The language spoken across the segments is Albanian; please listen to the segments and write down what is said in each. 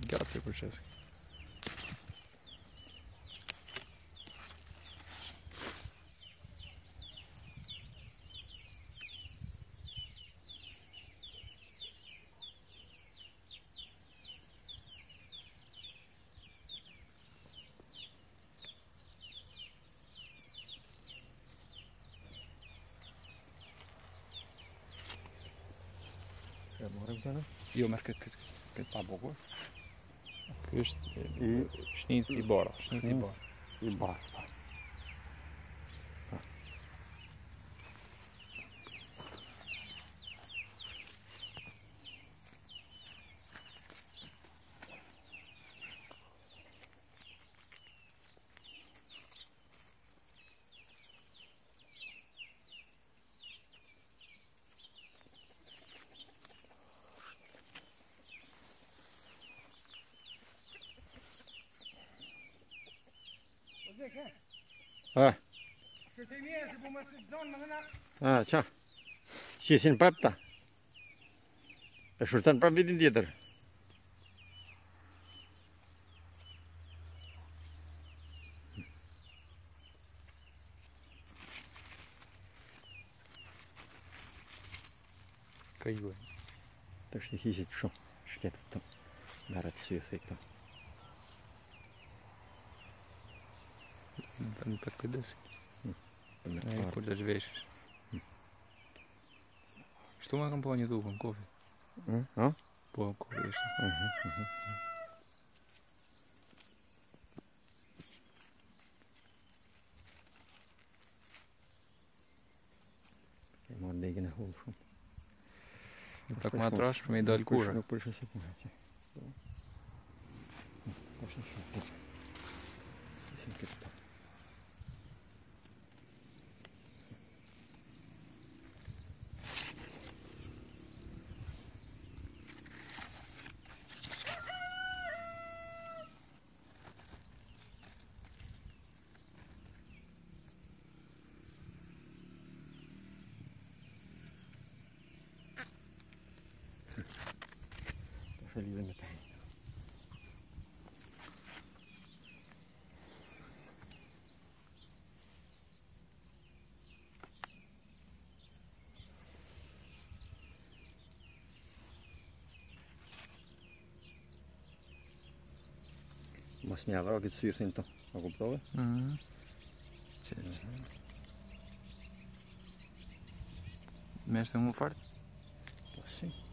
Grazie Francesco. Ja moram danes. Jo, merke, kaj pa bogo. Schnitz e bora. Schnitz e bora. E bora. Ha. Se të mirë se po më sot zonë më nëna. Ha, qa. Si si në prapë E shurëtan prapë vitin tjetër. Kajgoj. Të është shumë, Shtet këtu. të në ratë syë thejtë Não para cuidar Ei, kurdas vešas. Što makam po vanju dugom kofi? A? Po kofi vešam. Aha, aha. Imam degine hulšu. Так матраш, ми даль кура. Польша, польша, секунда. Польша, польша. actually doing the thing. Ma sniavero che zio sento, lo comprove? Mm. Mm-hmm. Sì, mm-hmm. sì. un fart? Pues sì.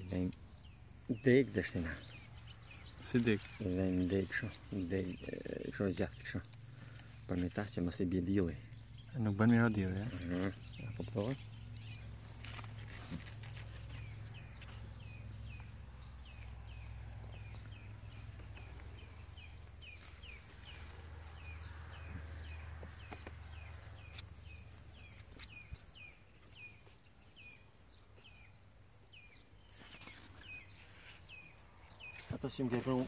I dhejnë dhejk dhe shtina. Si dhejk? I dhejnë dhejk shu, dhejk shu e gjatë kësho. Për me ta që mësë i bje Nuk bën mirë dili, e? Aha, mhm. e po përgjë. Po? assim się biegną.